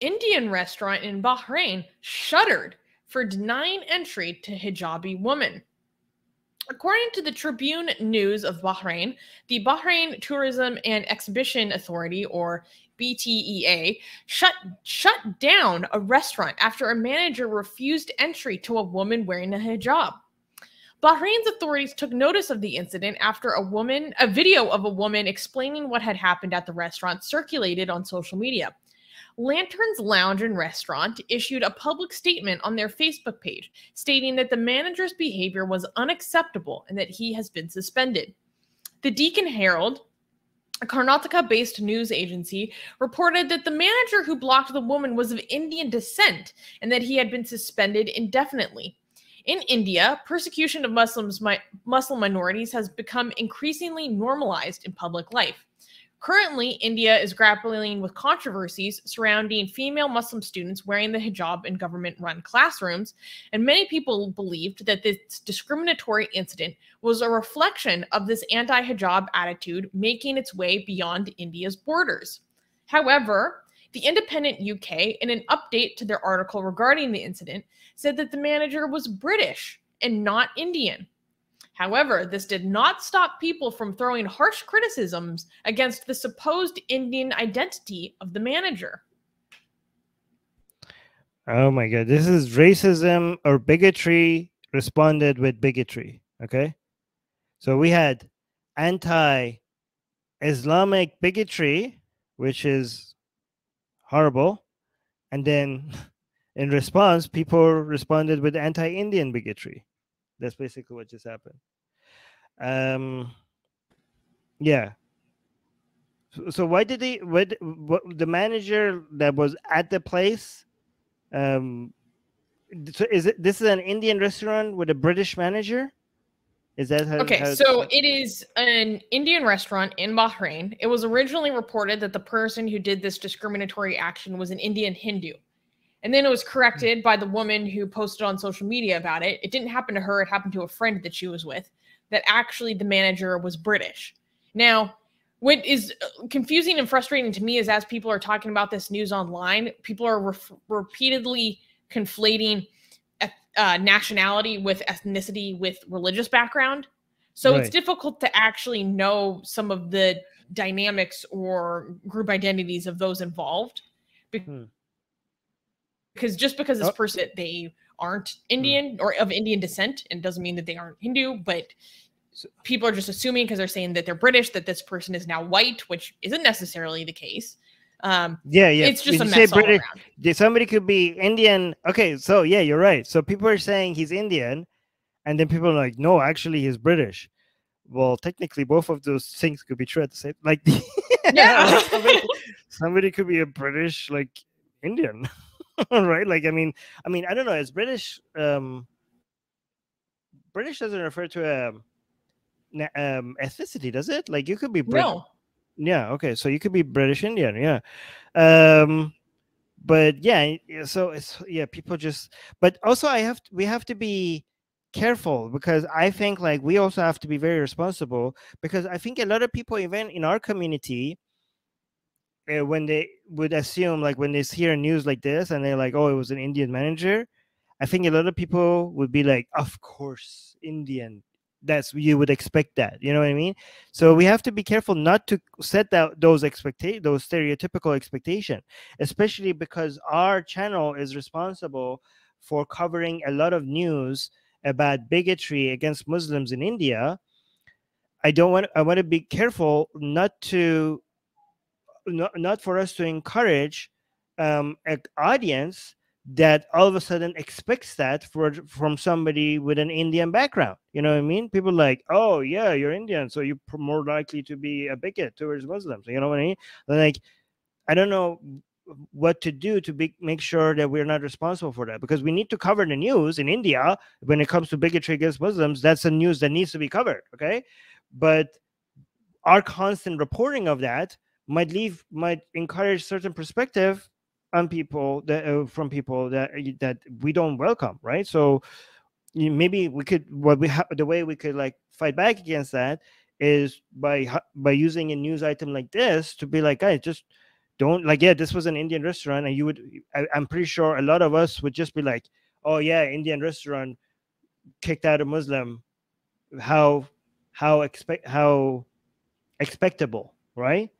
Indian restaurant in Bahrain shuttered for denying entry to hijabi woman. According to the Tribune News of Bahrain, the Bahrain Tourism and Exhibition Authority, or BTEA, shut shut down a restaurant after a manager refused entry to a woman wearing a hijab. Bahrain's authorities took notice of the incident after a woman, a video of a woman explaining what had happened at the restaurant circulated on social media. Lanterns Lounge and Restaurant issued a public statement on their Facebook page stating that the manager's behavior was unacceptable and that he has been suspended. The Deccan Herald, a Karnataka based news agency, reported that the manager who blocked the woman was of Indian descent and that he had been suspended indefinitely. In India, persecution of Muslims, Muslim minorities has become increasingly normalized in public life. Currently, India is grappling with controversies surrounding female Muslim students wearing the hijab in government run classrooms, and many people believed that this discriminatory incident was a reflection of this anti hijab attitude making its way beyond India's borders. However, the Independent UK, in an update to their article regarding the incident, said that the manager was British and not Indian. However, this did not stop people from throwing harsh criticisms against the supposed Indian identity of the manager. Oh my God. This is racism or bigotry responded with bigotry. Okay. So we had anti Islamic bigotry, which is horrible. And then in response, people responded with anti Indian bigotry. That's basically what just happened. Um, yeah. So, so why did he? What, what the manager that was at the place? Um, so is it this is an Indian restaurant with a British manager? Is that how, okay? How so it is an Indian restaurant in Bahrain. It was originally reported that the person who did this discriminatory action was an Indian Hindu. And then it was corrected by the woman who posted on social media about it. It didn't happen to her, it happened to a friend that she was with, that actually the manager was British. Now, what is uh, confusing and frustrating to me is as people are talking about this news online, people are re- repeatedly conflating uh, nationality with ethnicity with religious background. So right. it's difficult to actually know some of the dynamics or group identities of those involved. Hmm because just because this oh. person they aren't hmm. Indian or of Indian descent, and doesn't mean that they aren't Hindu, but people are just assuming because they're saying that they're British that this person is now white, which isn't necessarily the case. Um, yeah, yeah. It's just a mess all British, around. Somebody could be Indian. Okay, so yeah, you're right. So people are saying he's Indian, and then people are like, no, actually, he's British. Well, technically, both of those things could be true at the same. Like, yeah, somebody, somebody could be a British like Indian. right? Like, I mean, I mean, I don't know. As British, um, British doesn't refer to um, um, ethnicity, does it? Like, you could be British. No. Yeah. Okay. So you could be British Indian. Yeah. Um, but yeah. So it's yeah. People just. But also, I have to, we have to be careful because I think like we also have to be very responsible because I think a lot of people, even in our community, Eh, when they would assume like when they hear news like this and they're like oh it was an indian manager i think a lot of people would be like of course indian. That's you would expect that you know what i mean? So we have to be careful not to set that those expectation those stereotypical expectation especially because our channel is responsible for covering a lot of news about bigotry against muslims in india. I don't want i want to be careful not to not, not for us to encourage um, an audience that all of a sudden expects that for from somebody with an Indian background. You know what I mean? People like, oh yeah, you're Indian, so you're more likely to be a bigot towards Muslims. You know what I mean? like, I don't know what to do to be, make sure that we're not responsible for that because we need to cover the news in India when it comes to bigotry against Muslims. That's the news that needs to be covered. Okay, but our constant reporting of that might leave might encourage certain perspective on people that uh, from people that that we don't welcome right? So maybe we could what we have the way we could like fight back against that is by by using a news item like this to be like guys just don't like yeah this was an indian restaurant and you would I, i'm pretty sure a lot of us would just be like oh yeah indian restaurant kicked out a muslim. How how expect how expectable right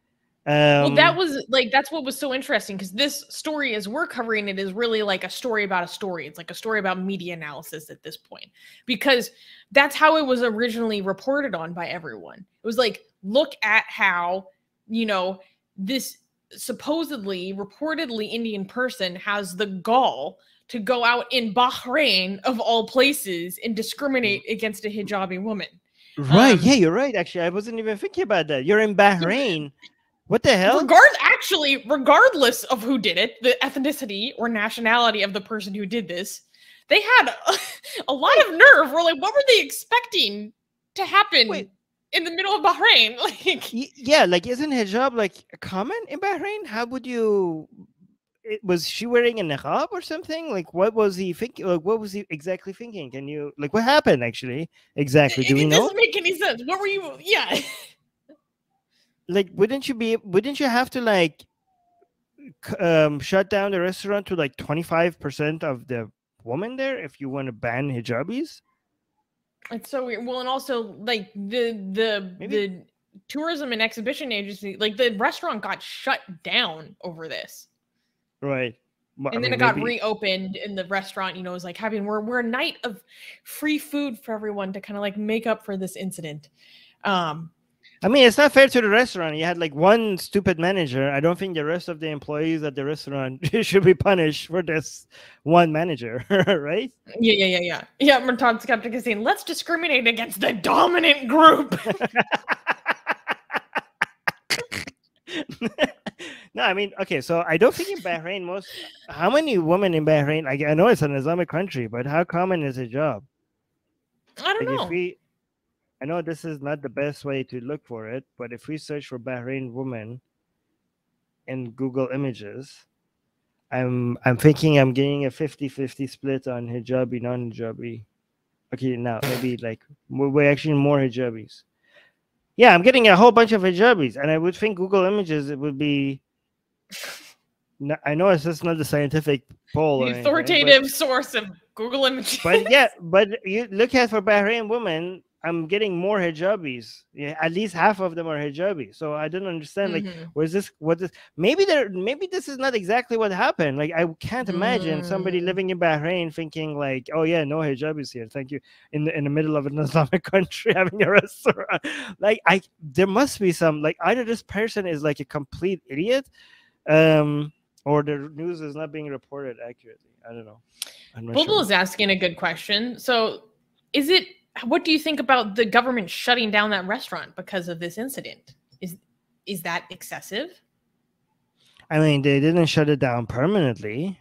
um, well, that was like that's what was so interesting because this story, as we're covering it, is really like a story about a story. It's like a story about media analysis at this point because that's how it was originally reported on by everyone. It was like, look at how you know this supposedly, reportedly Indian person has the gall to go out in Bahrain, of all places, and discriminate Mm. against a hijabi woman. right um, yeah you're right actually i wasn't even thinking about that you're in bahrain what the hell Regard actually, regardless of who did it, the ethnicity or nationality of the person who did this, they had a, a lot of nerve. We're like, what were they expecting to happen Wait. in the middle of Bahrain? Like, yeah like isn't hijab like common in bahrain how would you it, was she wearing a niqab or something like what was he thinking like what was he exactly thinking can you like what happened actually exactly it, do we it know doesn't make any sense. What were you? Yeah. like wouldn't you be wouldn't you have to like um shut down the restaurant to like 25% of the women there if you want to ban hijabis It's so weird. Well, and also like the the Maybe- the tourism and exhibition agency, like the restaurant got shut down over this. right Well, I and then mean, it got maybe- reopened and the restaurant you know was like having we're, we're a night of free food for everyone to kind of like make up for this incident um I mean, it's not fair to the restaurant. You had like one stupid manager. I don't think the rest of the employees at the restaurant should be punished for this one manager, right? yeah yeah yeah yeah yeah Murtad skeptic is saying let's discriminate against the dominant group no, I mean, okay, so I don't think in Bahrain, most how many women in Bahrain? Like, I know it's an Islamic country, but how common is hijab? i don't Like, know I know this is not the best way to look for it, but if we search for Bahrain woman in Google Images, I'm I'm thinking I'm getting a 50-50 split on hijabi, non-hijabi. Okay, now maybe like we're actually more hijabis. Yeah, I'm getting a whole bunch of hijabis, and I would think Google Images it would be. No, I know it's just not the scientific poll. the anything, but- authoritative source of google images but yeah, but you look at for Bahrain women, I'm getting more hijabis. Yeah, at least half of them are hijabi. So I don't understand. Like, Mhm. where's this? What this? Maybe there. Maybe this is not exactly what happened. Like, I can't imagine somebody Mm. living in Bahrain thinking like, "Oh yeah, no hijabis here. Thank you." In the in the middle of an Islamic country, having a restaurant. Like, I there must be some like either this person is like a complete idiot, um, or the news is not being reported accurately. I don't know. Bulbul sure. is asking a good question so is it what do you think about the government shutting down that restaurant because of this incident is is that excessive I mean, they didn't shut it down permanently,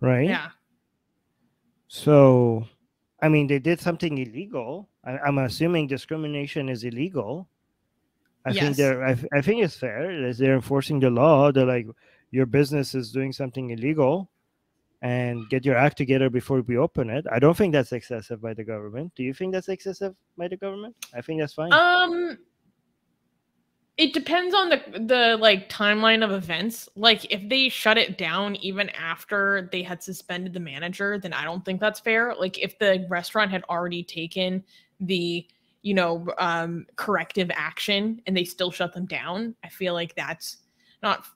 right? yeah So, I mean, they did something illegal. I, I'm assuming discrimination is illegal. I think Yes. they're. I, I think it's fair. They're enforcing the law. They're like, your business is doing something illegal, and get your act together before we open it. I don't think that's excessive by the government. Do you think that's excessive by the government? I think that's fine. Um, it depends on the the like timeline of events. Like if they shut it down even after they had suspended the manager, then I don't think that's fair. Like if the restaurant had already taken the you know um corrective action and they still shut them down, I feel like that's not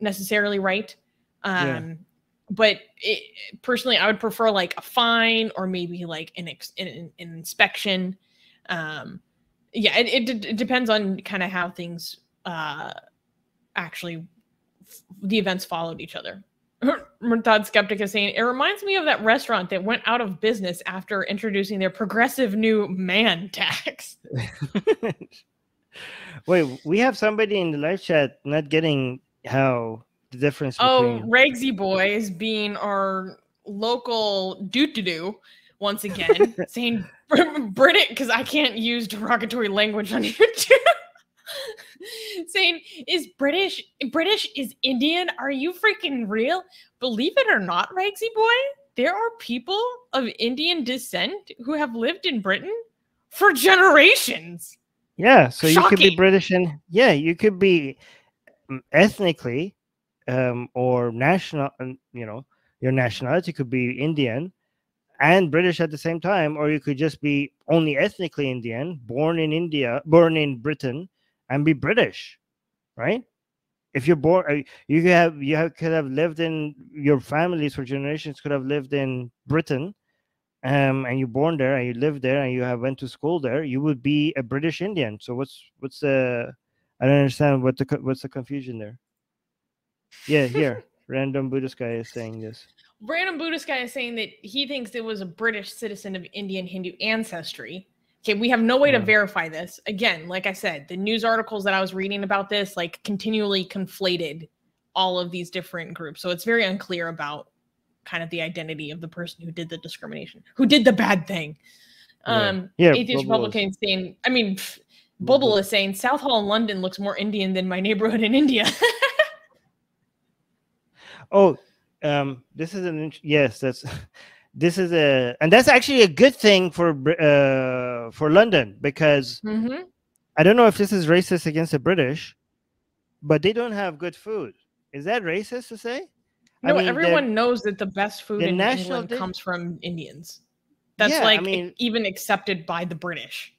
necessarily right. Um Yeah. But it, personally I would prefer like a fine or maybe like an, ex, an, an inspection um yeah it, it, it depends on kind of how things uh actually the events followed each other Murtad Skeptic is saying it reminds me of that restaurant that went out of business after introducing their progressive new man tax. Wait, we have somebody in the live chat not getting how the difference Oh, between. Regsy Boys being our local doo doo once again, saying Brit because I can't use derogatory language on YouTube. saying is British British is Indian. Are you freaking real? Believe it or not, Regsy Boy, there are people of Indian descent who have lived in Britain for generations. Yeah, so you could be British and yeah, you could be mm, ethnically um, or national, you know, your nationality could be Indian and British at the same time, or you could just be only ethnically Indian, born in India, born in Britain, and be British, right? If you're born, uh, you could have you have, could have lived in your families for generations could have lived in Britain, um, and you're born there and you live there and you have went to school there. You would be a British Indian. So what's what's the I don't understand what the what's the confusion there. Yeah, here random Buddhist guy is saying this random Buddhist guy is saying that he thinks it was a British citizen of Indian Hindu ancestry. Okay, we have no way to hmm. verify this. Again, like I said, the news articles that I was reading about this like continually conflated all of these different groups. So it's very unclear about kind of the identity of the person who did the discrimination, who did the bad thing. Um yeah, yeah atheist Republican saying, I mean, Bubble is saying Southall in London looks more Indian than my neighborhood in India. oh, um, this is an yes, that's this is a and that's actually a good thing for uh for London because mm-hmm. I don't know if this is racist against the British, but they don't have good food. Is that racist to say? No, I mean, everyone knows that the best food the in England di- comes from Indians. That's yeah, like I mean, even accepted by the British.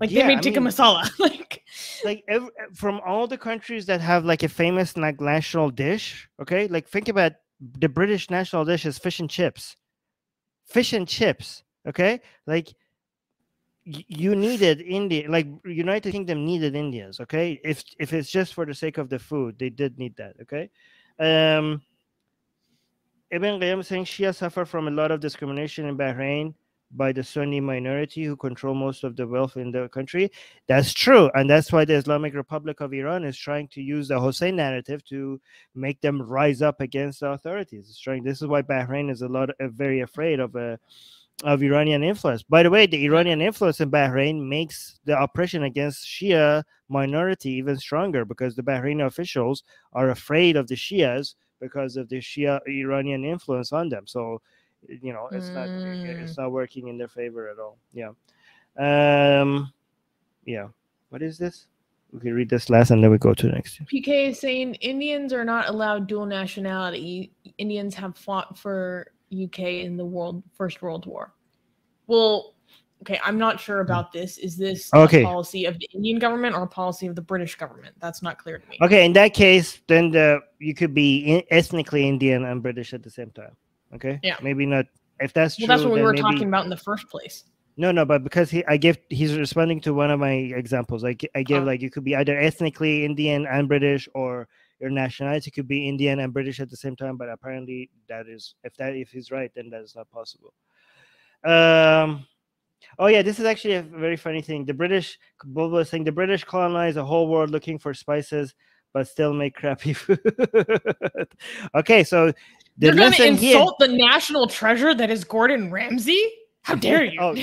Like yeah, they made tikka I mean, masala. like like every, from all the countries that have like a famous like national dish. Okay, like think about the British national dish is fish and chips. Fish and chips. Okay, like you needed India, like United Kingdom needed Indians. Okay, if if it's just for the sake of the food, they did need that. Okay. Um, Ibn Qayyim saying Shia suffer from a lot of discrimination in Bahrain by the Sunni minority who control most of the wealth in the country. That's true. And that's why the Islamic Republic of Iran is trying to use the Hussein narrative to make them rise up against the authorities. It's trying, this is why Bahrain is a lot uh, very afraid of a uh, of Iranian influence. By the way, the Iranian influence in Bahrain makes the oppression against Shia minority even stronger because the Bahraini officials are afraid of the Shias because of the Shia Iranian influence on them. So you know it's mm. not it's not working in their favor at all yeah. Um yeah what is this? We can read this last and then we go to the next. Pk is saying indians are not allowed dual nationality. Indians have fought for uk in the world first world war. Well okay i'm not sure mm. about this. Is this okay. policy of the indian government or a policy of the british government? That's not clear to me. Okay in that case then the you could be ethnically indian and british at the same time Okay. Yeah. Maybe not. If that's well, true, that's what we were maybe... talking about in the first place. No, no, but because he, I give, he's responding to one of my examples. Like I give, oh. like you could be either ethnically Indian and British, or your nationality could be Indian and British at the same time. But apparently, that is, if that, if he's right, then that is not possible. Um. Oh yeah, this is actually a very funny thing. The British, Bobo is saying the British colonized the whole world looking for spices, but still make crappy food. okay, so the You're going to insult here... the national treasure that is Gordon Ramsay? How dare you? oh,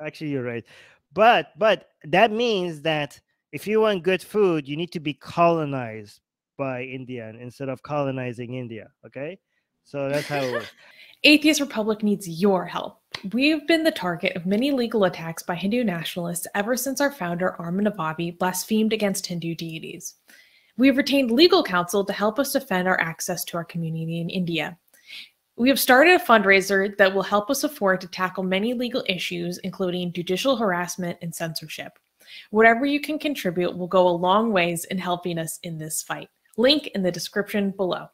actually, you're right. But but that means that if you want good food, you need to be colonized by Indian instead of colonizing India. Okay, so that's how it works. Atheist Republic needs your help. We've been the target of many legal attacks by Hindu nationalists ever since our founder Armin Navabi blasphemed against Hindu deities. We have retained legal counsel to help us defend our access to our community in India. We have started a fundraiser that will help us afford to tackle many legal issues, including judicial harassment and censorship. Whatever you can contribute will go a long ways in helping us in this fight. Link in the description below.